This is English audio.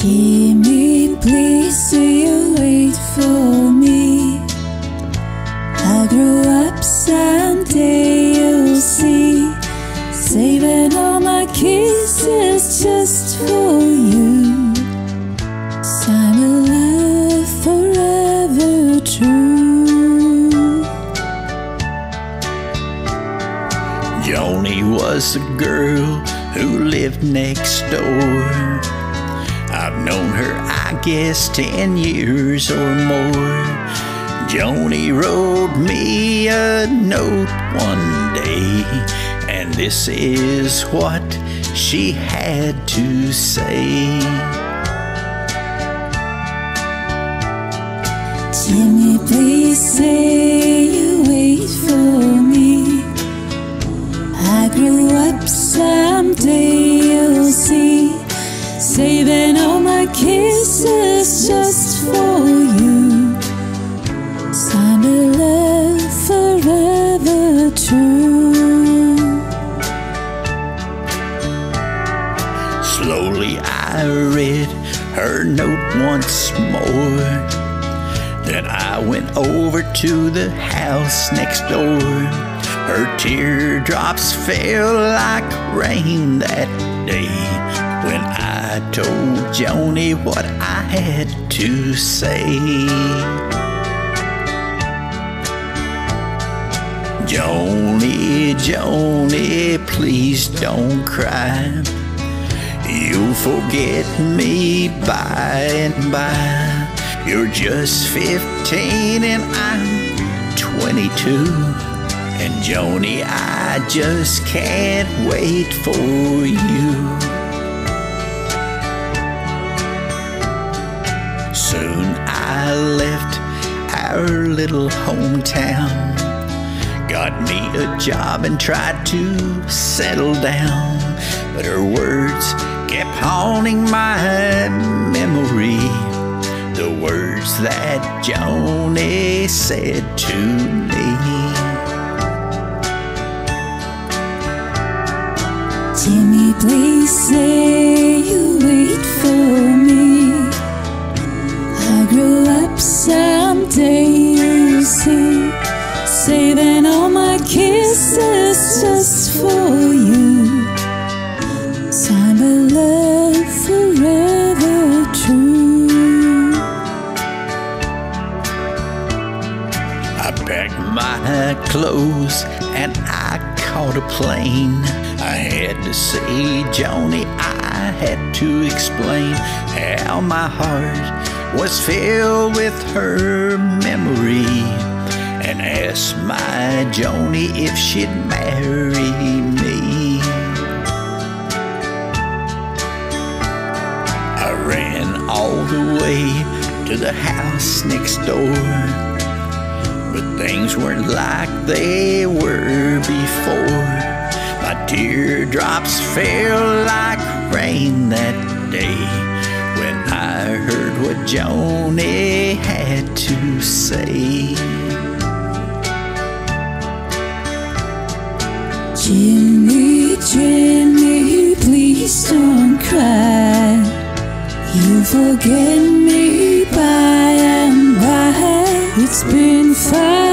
Jimmy, please you wait for me. Grow up someday, you'll see. Saving all my kisses just for you. Forever true. Joni was a girl who lived next door. I've known her, I guess, ten years or more. Joni wrote me a note one day, and this is what she had to say. Jimmy, please say you wait for Slowly I read her note once more. Then I went over to the house next door. Her teardrops fell like rain that day when I told Joni what I had to say. Joni, Joni, please don't cry. You'll forget me by and by. You're just 15 and I'm 22. And Joni, I just can't wait for you. Soon I left our little hometown. Got me a job and tried to settle down. But her words kept haunting my memory. The words that Joni said to me. Jimmy, please say you wait for me. I grew up someday, you'll see. Saving all my kisses just for you. Packed my clothes and I caught a plane. I had to say, Joni, I had to explain how my heart was filled with her memory. And asked my Joni if she'd marry me. I ran all the way to the house next door. But things weren't like they were before. My teardrops fell like rain that day when I heard what Joni had to say. Jimmy, Jimmy, please don't cry. You'll forget me by. It's been years.